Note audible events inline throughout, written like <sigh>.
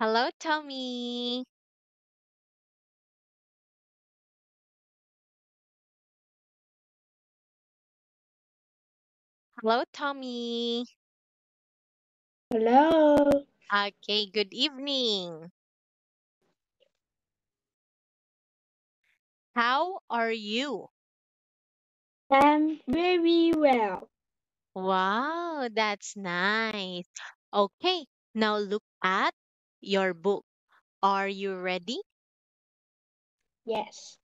Hello, Tommy. Hello, Tommy. Hello. Okay, good evening. How are you? I'm very well. Wow, that's nice. Okay, now look at your book. Are you ready? Yes.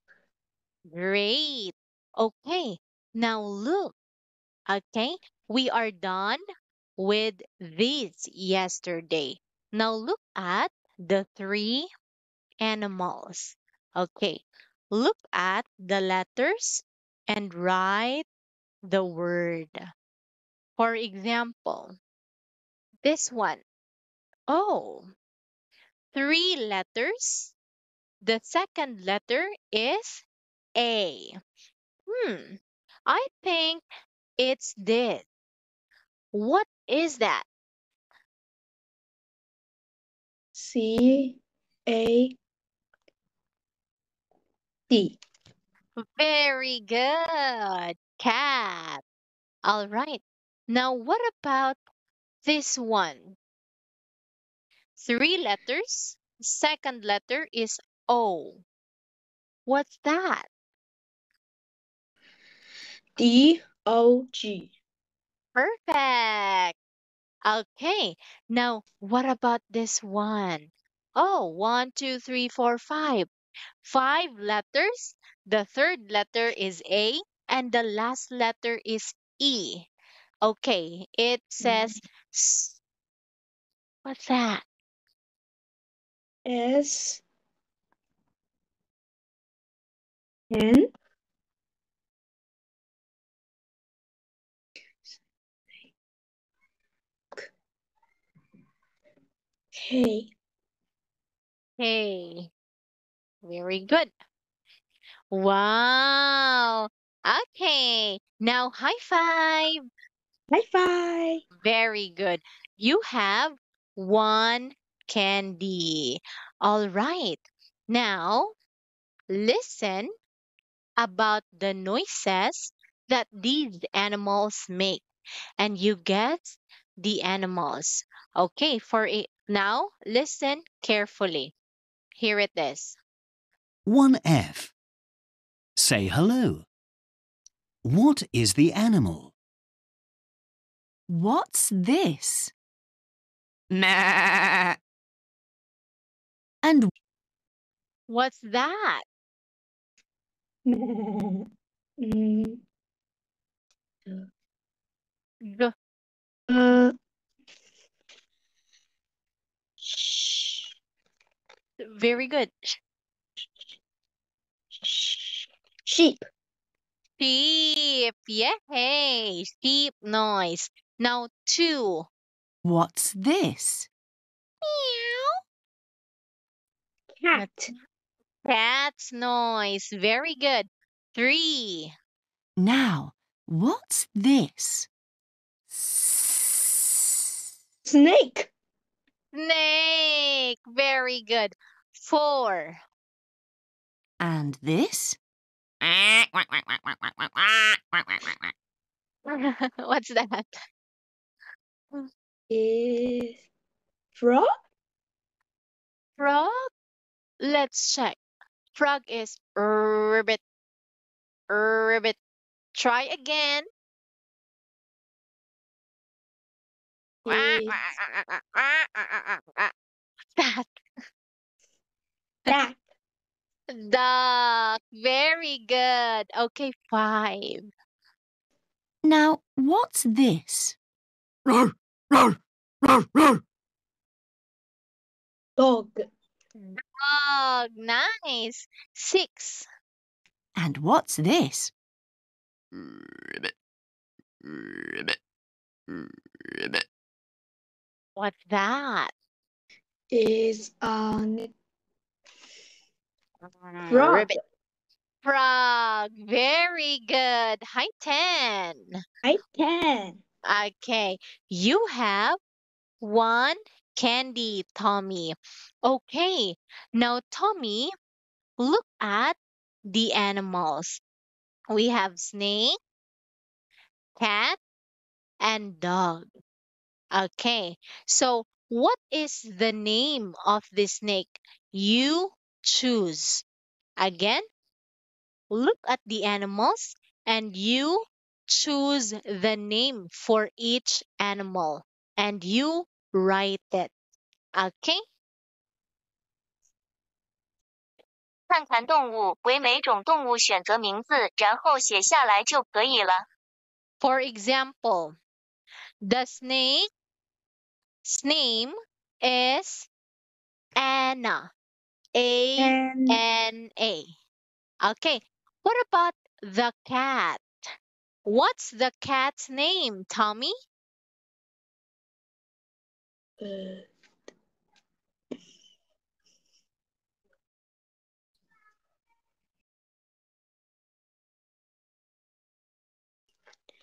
Great. Okay, now look. Okay, we are done with this yesterday. Now look at the three animals. Okay, look at the letters and write the word. For example, this one. Oh, three letters. The second letter is A. Hmm, I think it's this. What is that? C A D. Very good. Cat. All right. Now, what about this one? Three letters. Second letter is O. What's that? D O G. Perfect. Okay. Now, what about this one? Oh, one, two, three, four, five. Five letters. The third letter is A, and the last letter is E. Okay, it mm-hmm. says S. What's that? S N K. Hey, Hey. very good. Wow. Okay, now high five. High five. Very good. You have one candy. All right. Now, listen about the noises that these animals make. And you guess the animals. Okay, for it now, listen carefully. Here it is. 1F. Say hello. What is the animal? What's this? Nah. And What's that? Mm, G- uh, sh- Very good. sh- sheep. Sheep. Yay. Sheep noise. Now two. what's this? Cat. Cat's noise. Very good. Three. Now, what's this? Snake. Snake. Very good. Four. And this? <laughs> What's that? Is frog. Frog? Let's check. Frog is ribbit. Ribbit. Try again. Is <laughs> That duck. duck. Very good. Okay, five. Now, what's this? Roar, roar, roar, roar. Dog. Dog. Nice. Six. And what's this? Ribbit, ribbit, ribbit. What's that? Is on frog. Ribbit. Frog. Very good. High ten. I ten. Okay. You have one candy, Tommy. Okay, now, Tommy, look at the animals. We have snake, cat, and dog. Okay, so what is the name of the snake? You choose. Again, look at the animals and you choose the name for each animal and you write it. Okay? 看看动物，为每种动物选择名字，然后写下来就可以了。 For example, the snake's name is Anna. A And N A. Okay, what about the cat? What's the cat's name, Tommy?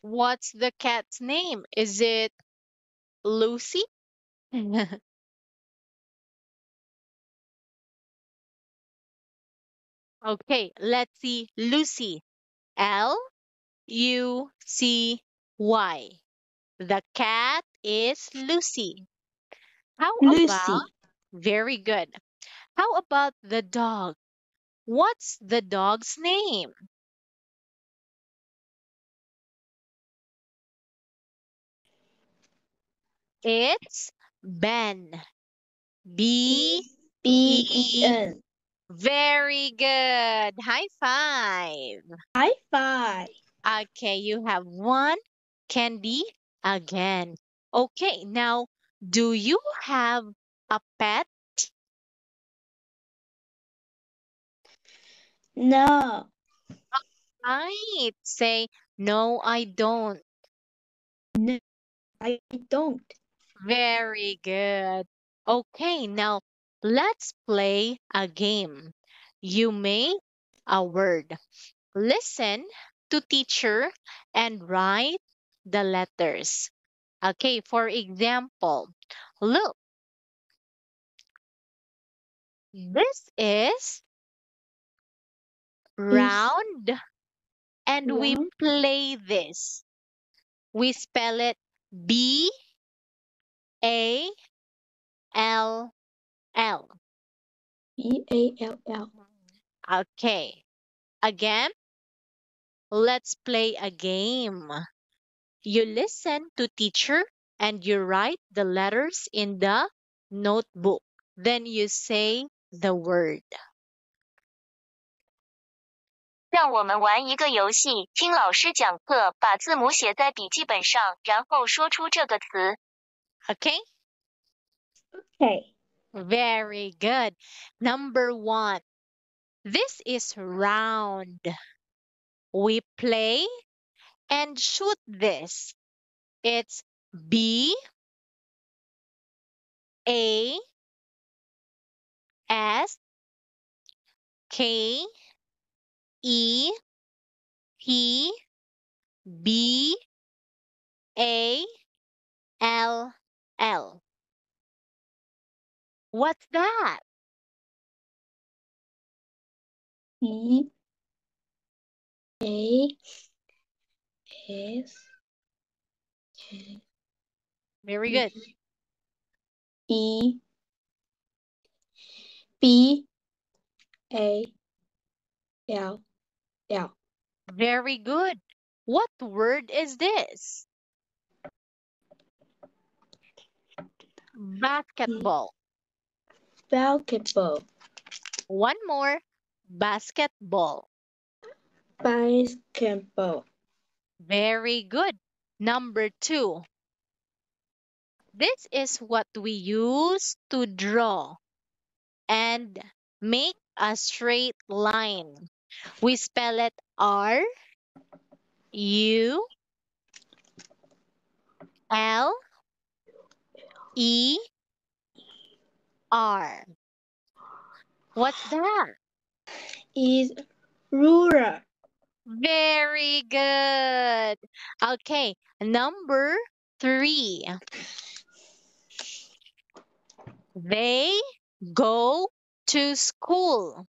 What's the cat's name? Is it Lucy? <laughs> okay, let's see. Lucy. L U C Y. The cat is Lucy. How Lucy. about very good. How about the dog? What's the dog's name? It's Ben. B. B E N. Very good. High five. High five. Okay, you have one candy again. Okay, now do you have a pet? No, Right. Say, no, I don't. No, I don't. Very good. Okay, now let's play a game. You make a word. Listen to teacher and write the letters. Okay, for example, look. This is round and we play this. We spell it B A L L. B A L L. Okay. Again, let's play a game. You listen to teacher and you write the letters in the notebook. Then you say the word. 让我们玩一个游戏，听老师讲课，把字母写在笔记本上，然后说出这个词。 Okay? Okay. Very good. Number one. This is round. We play and shoot this. It's B A S K E P B A L L. What's that? B A S K Very good. E B A L L. Very good. What word is this? Basketball. Basketball. One more. Basketball. Basketball. Very good. Number two. This is what we use to draw and make a straight line. We spell it R U L E R. What's that? Is ruler. Very good. Okay, number three. They go to school.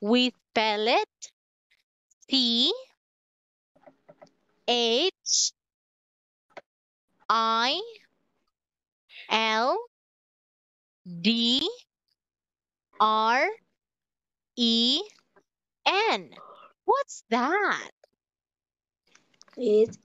We spell it C H I L D R E N. What's that? It's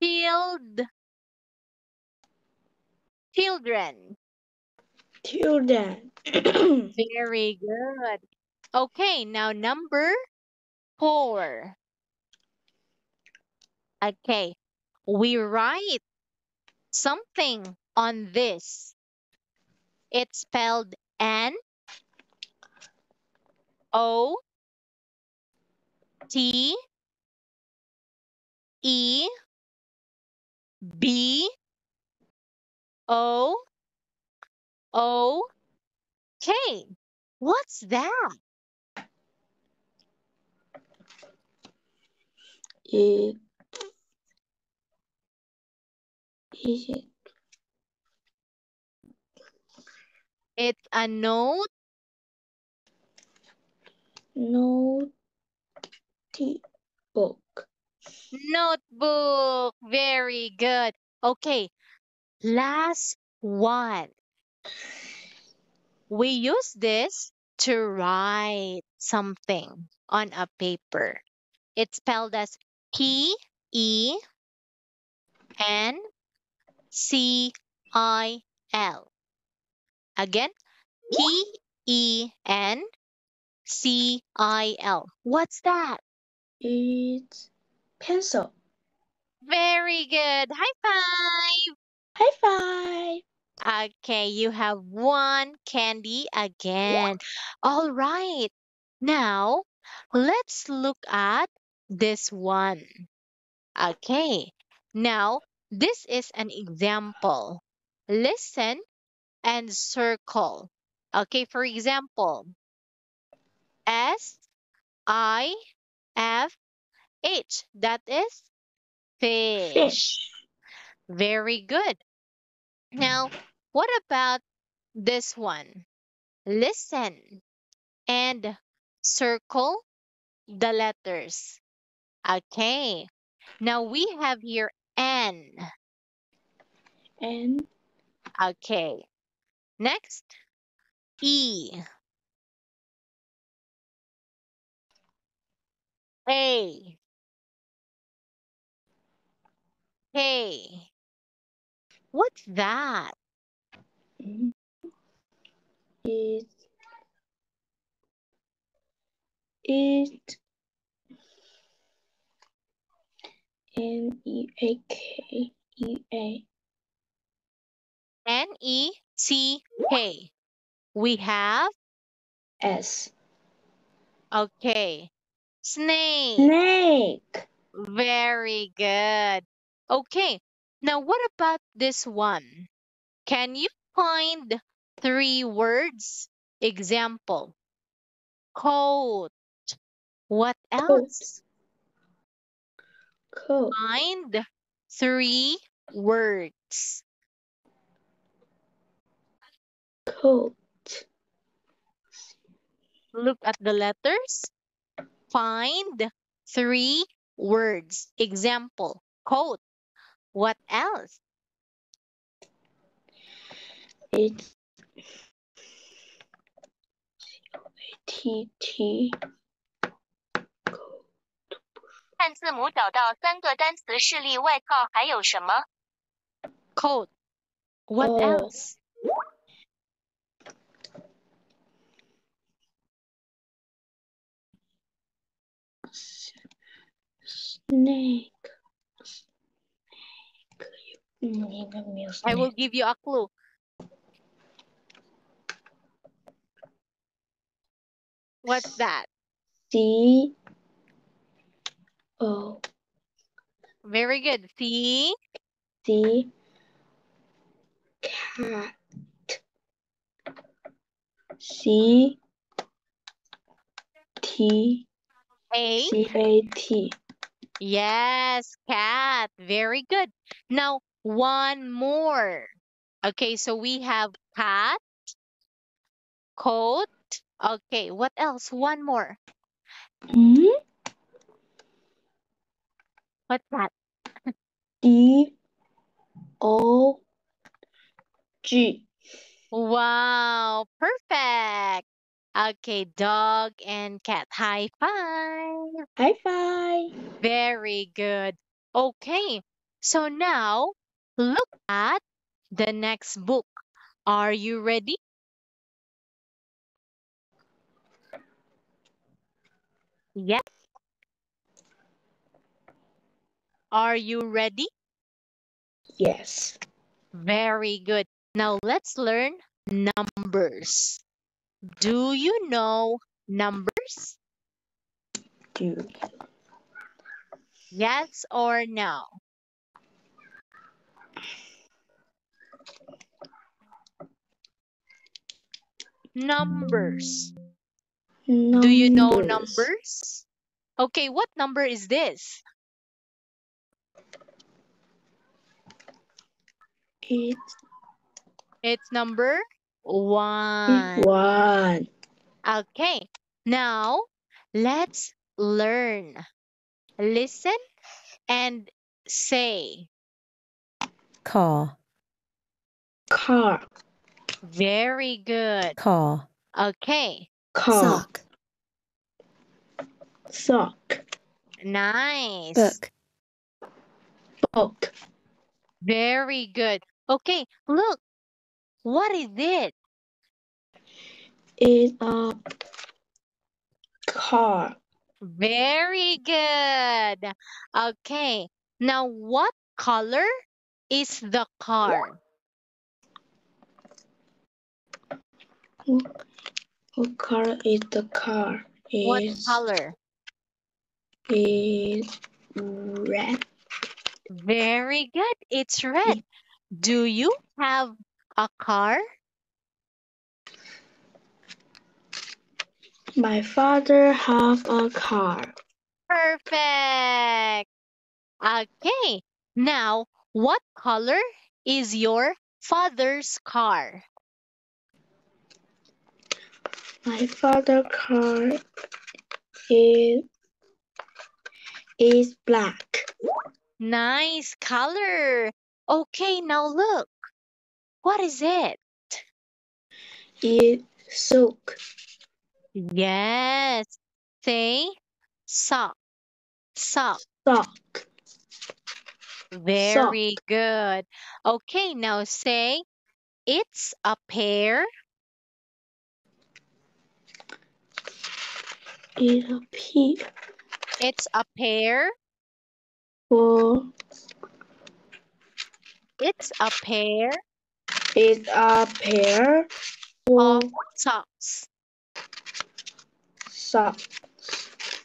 Field. Children. children. <clears throat> Very good. Okay, now number four. Okay, we write something on this. It's spelled N O T E B O O K. What's that? It is it It's a note. notebook. Notebook. Very good. Okay, last one. We use this to write something on a paper. It's spelled as P E N C I L. Again, P E N C I L. What's that? It's pencil. Very good. High five. High five. Okay, you have one candy again. All right. Now, let's look at this one. Okay. Now, this is an example. Listen and circle. Okay, for example, S I F H. That is fish. Fish. Very good. Now, what about this one? Listen and circle the letters. Okay. Now we have here N. N. Okay. Next, E. A. K. What's that? it it N E A K E A N E C K. We have, S. okay, snake. Snake. Very good. Okay, now what about this one? Can you find three words? Example coat. What else? Coat. Find three words. Coat. Look at the letters. Find three words. Example coat. What else? It's T T. Coat. 看字母找到三个单词示例，外套还有什么？ Coat. What Oh. else? Snake. Snake. 嗯，应该没有 I will snake。 give you a clue. What's that? C O Very good. See? C cat C T A. C A T. Yes, cat. Very good. Now, one more. Okay, so we have cat, coat. Okay, what else? One more. Hmm? What's that? D O G. Wow, perfect. Okay, dog and cat. High five. High five. Very good. Okay, so now look at the next book. Are you ready? Yes. Are you ready? Yes. Very good. Now let's learn numbers. Do you know numbers? Do Yes or no? Numbers. Do you know numbers? Okay, what number is this? It's It's number one. one. Okay, now let's learn. Listen and say. car, Car. Very good. car, Okay, Car. sock, Sock. nice. book, Book. Very good. Okay, look. What is it? It's a car. Very good. Okay, now what color is the car? What color is the car? what color? is red. Very good. It's red. Do you have a car? My father have a car. Perfect. Okay. Now, what color is your father's car? My father car is is black. Nice color. Okay, now look. What is it? It's sock. Yes. Say sock. Sock. Sock. Very good. Okay, now say it's a pair. Is a P It's a pair. for It's a pair It's a pair of socks. sock.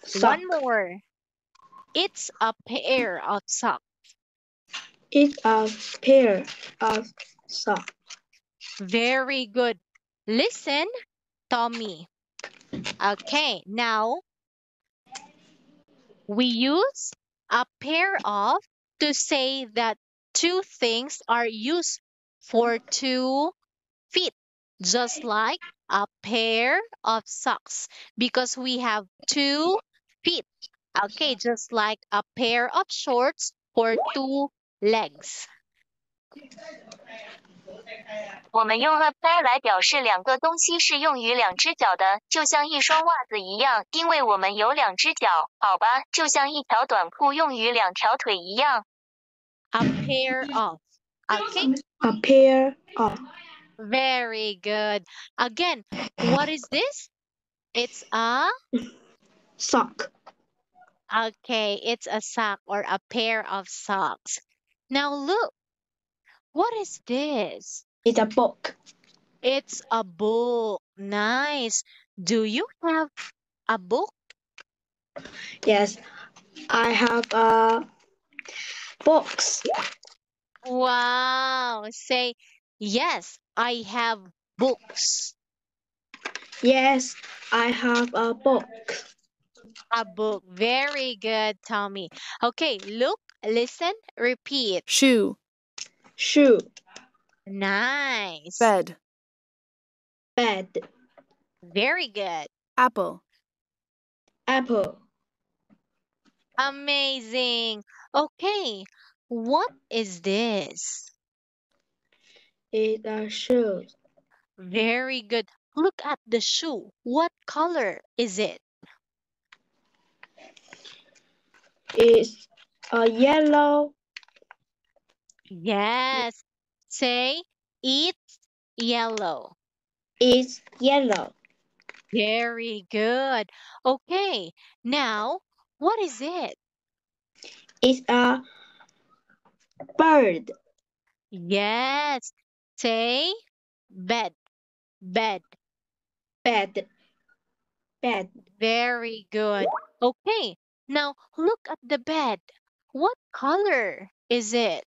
Sock. One more. It's a pair of socks. It's a pair of socks. Very good. Listen, Tommy. Okay, now we use a pair of to say that two things are used for two feet, just like a pair of socks, because we have two feet. Okay, just like a pair of shorts for two legs. 我们用了 pair 来表示两个东西是用于两只脚的，就像一双袜子一样，因为我们有两只脚，好吧，就像一条短裤用于两条腿一样。 A pair of. Okay, A pair of very good. Again, what is this? It's a sock. okay, it's a sock or a pair of socks. Now look, what is this? It's a book. It's a book. Nice. Do you have a book? Yes, I have a box. Wow. Say, yes, I have books. Yes, I have a book. A book. Very good, Tommy. Okay, look, listen, repeat. shoe, shoe, Nice. bed, bed, Very good. apple, apple, Amazing. Okay, what is this? is a uh, shoe, Very good. Look at the shoe. What color is it? it? is a uh, yellow, Yes. Say it's yellow. It's yellow, Very good. Okay, now what is it? is a bird, Yes. Say bed. Bed. bed, bed, Very good. Okay, now look at the bed. What color is it?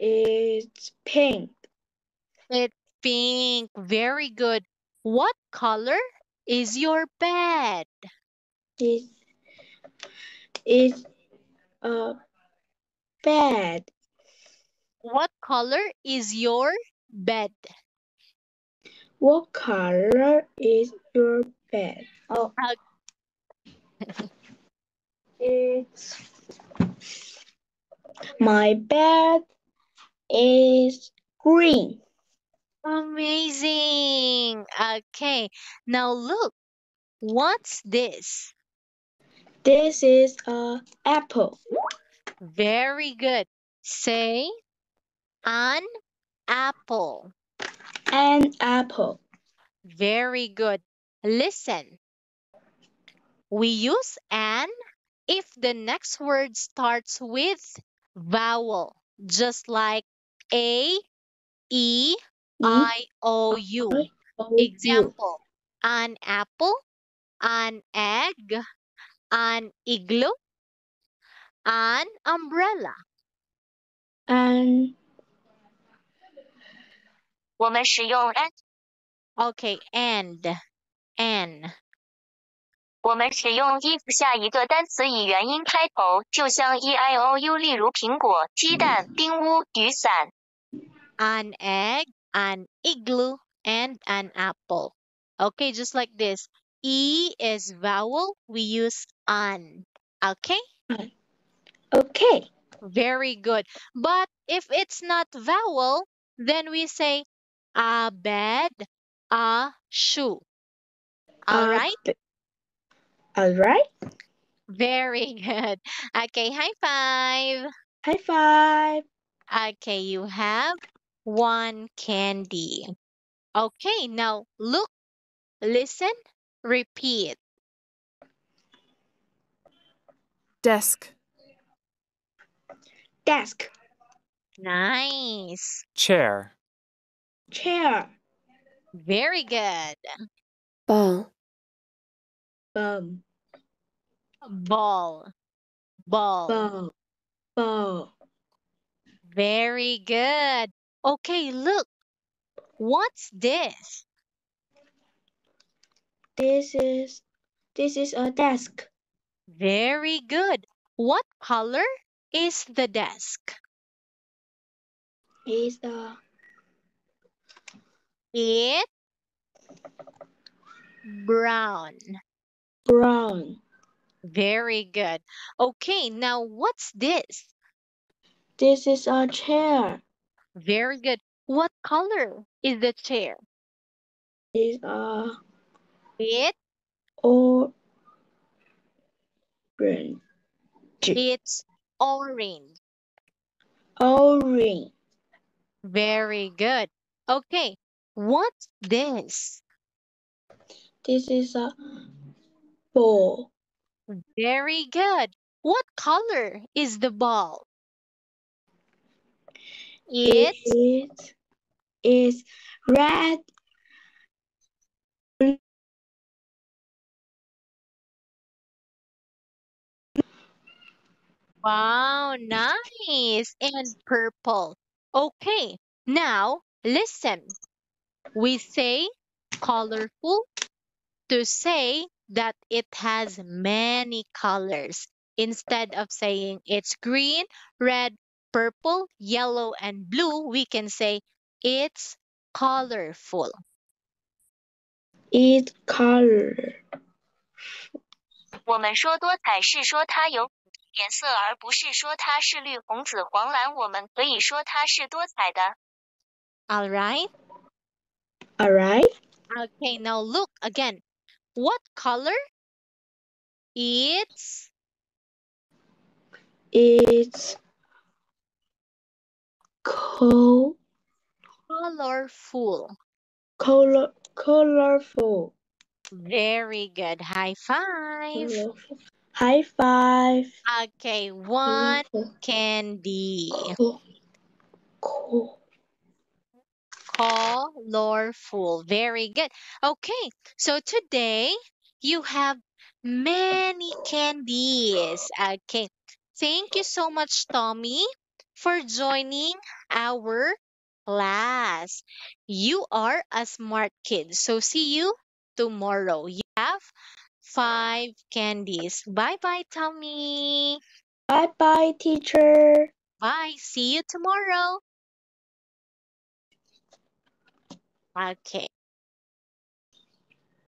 it? is pink, It's pink. Very good. What color is your bed? is is a bed, What color is your bed? what color is your bed? Oh, it's my bed is green. Amazing. Okay, now look. What's this? This is a apple. Very good. Say an apple. An apple. Very good. Listen. We use an if the next word starts with vowel, just like a, e, i, o, u. Example, an apple, an egg, an igloo, an umbrella. An 我们使用 and， Okay, and, and. 我们使用 if 下一个单词以元音开头，就像 e i o u，例如苹果、鸡蛋、冰屋、雨伞。 an egg, an igloo, and an apple. Okay, just like this. E is vowel, we use an. Okay, okay. very good. But if it's not vowel, then we say a bed, a shoe. All uh, right? All right. very <laughs> good. Okay, high five. High five. Okay, you have one candy. Okay, now look, listen, repeat. desk, Desk. Nice. chair, Chair. Very good. ball, Bum. Ball. Ball. Ball. Ball. Very good. Okay, look. What's this? This is this is a desk. Very good. What color is the desk? Is a It brown. brown. Very good. Okay, now what's this? This is a chair. Very good. What color is the chair? It's a It orange. it's orange. Orange. Very good. Okay, what's this? This is a ball. Very good. What color is the ball? It's It is red. wow, nice and purple. Okay, now listen. We say colorful to say that it has many colors. Instead of saying it's green, red, purple, yellow, and blue, we can say it's colorful. It's color. 我们说多彩是说它有 颜色，而不是说它是绿、红、紫、黄、蓝。我们可以说它是多彩的。 All right? Alright. Okay, now look again. What color? It's It's co- colorful. color colorful. Very good. High five. Colorful. High five. Okay, one candy. Co- co- Colorful. Very good. Okay, so today you have many candies. Okay, thank you so much, Tommy, for joining our class. You are a smart kid. So see you tomorrow. You have five candies. Bye bye, Tommy. Bye bye, teacher. Bye. See you tomorrow. Okay.